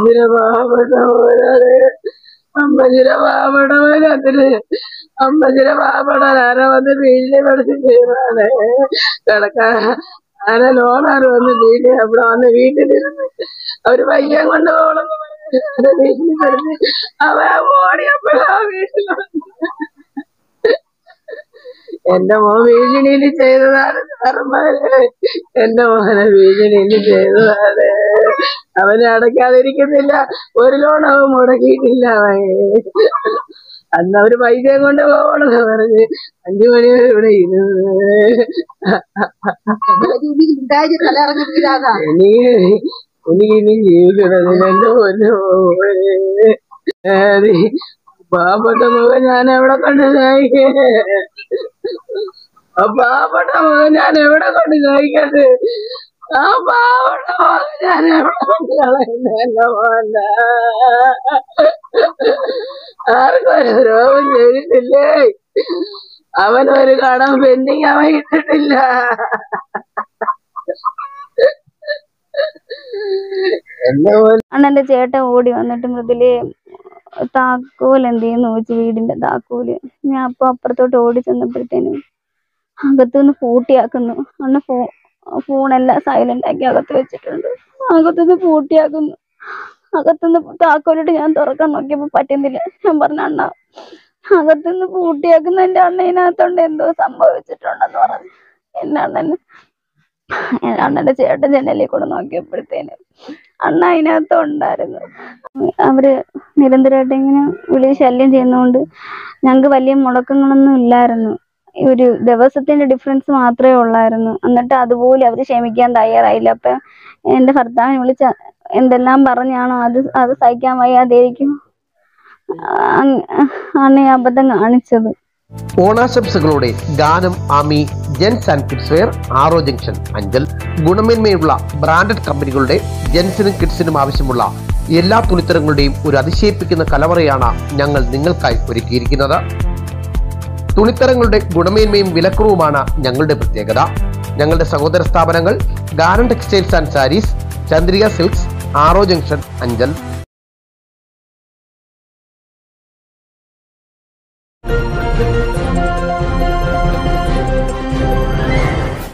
അമ്മച്ചിര പാവപ്പെട്ട മോനാണ് അമ്മച്ചിര പാവപ്പെട്ടവനത്തിന് അമ്മച്ചിര പാവപ്പെട്ട ആരോ വന്ന് വീട്ടിലെ പഠിച്ച് ചെയ്യുന്നതാണ് കിടക്കാ ആരെ ലോണാര് വന്ന് വീട്ടിൽ അവിടെ വന്ന് വീട്ടിലിരുന്ന് അവർ പയ്യൻ കൊണ്ട് പോകണം പറഞ്ഞ് വീട്ടിൽ കിടന്ന് അവ ഓടിയപ്പോഴാ വീട്ടിൽ എന്റെ മോൻ വീഴ്ചണിയിൽ ചെയ്തതാണ് സാറന്മാര് എന്റെ മോനെ വീഴ്ചണിയിൽ ചെയ്തതാണ് അവനെ അടയ്ക്കാതിരിക്കുന്നില്ല ഒരു ലോൺ അവൻ. മുടക്കിയിട്ടില്ല അന്ന് അവർ പൈസ കൊണ്ട് പോകണമെന്ന് പറഞ്ഞ് അഞ്ചു മണി വരെ ഇവിടെ ഇരുന്ന്. ഉണ്ടായി തലയിറങ്ങിയില്ലാതാ എനിക്ക് എനിക്ക് ഇനി ജീവിക്കണം എന്റെ പൊന്നു പാവപ്പെട്ട മുഖം ഞാൻ എവിടെ കൊണ്ട് സഹായിക്കേ പാവപ്പെട്ട മുഖം ഞാൻ എവിടെ കൊണ്ട് സഹിക്കട്ടെ? ആ എന്റെ മോനെ ആർക്കും ഒരു ചെയ്തിട്ടില്ലേ കടം പെൻഡിങ് അവൻ ഇട്ടിട്ടില്ല അണ്ണന്റെ ചേട്ടൻ ഓടി വന്നിട്ട് മുതൽ താക്കോൽ എന്ത് ചെയ്യുന്നു ചോദിച്ചു വീടിന്റെ താക്കോൽ? ഞാൻ അപ്പൊ അപ്പുറത്തോട്ട് ഓടി ചെന്നപ്പോഴത്തേനും അകത്തുനിന്ന് പൂട്ടിയാക്കുന്നു. അണ്ണ ഫോ ഫോണെല്ലാം സൈലന്റ് ആക്കി അകത്ത് വെച്ചിട്ടുണ്ട്. അകത്തുനിന്ന് പൂട്ടിയാക്കുന്നു. അകത്തുനിന്ന് താക്കോലിട്ട് ഞാൻ തുറക്കാൻ നോക്കിയപ്പോ പറ്റുന്നില്ല. ഞാൻ പറഞ്ഞ അണ്ണ അകത്തുനിന്ന് പൂട്ടിയാക്കുന്ന എന്റെ അണ്ണ ഇതിനകത്തോണ്ട്. എന്തോ സംഭവിച്ചിട്ടുണ്ടെന്ന് പറഞ്ഞു. എന്റെ അണ്ണന് എന്റെ അണ്ണന്റെ ചേട്ടൻ ജനലിൽ കൂടെ നോക്കിയപ്പോഴത്തേന് അണ്ണ അതിനകത്ത് ഉണ്ടായിരുന്നു അവർ നിരന്തരമായിട്ട് ഇങ്ങനെ വിളി ശല്യം ചെയ്യുന്നതുകൊണ്ട് ഞങ്ങൾക്ക് വലിയ മുടക്കങ്ങളൊന്നും ഇല്ലായിരുന്നു. ഒരു ദിവസത്തിന്റെ ഡിഫറൻസ് മാത്രമേ ഉള്ളായിരുന്നു. എന്നിട്ട് അതുപോലെ അവർ ക്ഷമിക്കാൻ തയ്യാറായില്ല. അപ്പൊ എന്റെ ഭർത്താവിനെ വിളിച്ച എന്തെല്ലാം പറഞ്ഞാണോ അത് അത് സഹിക്കാൻ വയ്യാതെയിരിക്കും ആണ് അബദ്ധം കാണിച്ചത്. ഓണാശംസകളോടെ ഗാനം Ami gents and kids wear Aaro junction Anchal. ഗുണമേന്മയുള്ള ബ്രാൻഡഡ് കമ്പനികളുടെ ജെൻസിനും കിഡ്സിനും ആവശ്യമുള്ള എല്ലാ തുണിത്തരങ്ങളുടെയും ഒരു അതിശയിപ്പിക്കുന്ന കലവറയാണ് ഞങ്ങൾ നിങ്ങൾക്കായി ഒരുക്കിയിരിക്കുന്നത്. തുണിത്തരങ്ങളുടെ ഗുണമേന്മയും വിലക്കുറവുമാണ് ഞങ്ങളുടെ പ്രത്യേകത. ഞങ്ങളുടെ സഹോദര സ്ഥാപനങ്ങൾ Garan textiles and sarees Chandrika silks Aaro junction Anchal.